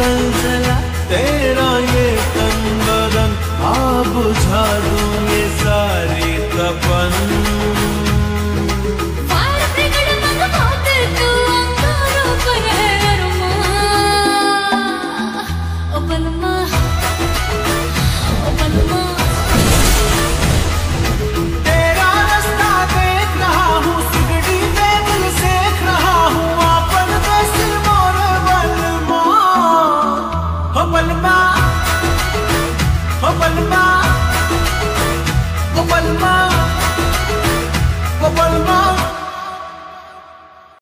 सलसला तेरा ये तन बदन आ बुझा दूँगा Papalma Papalma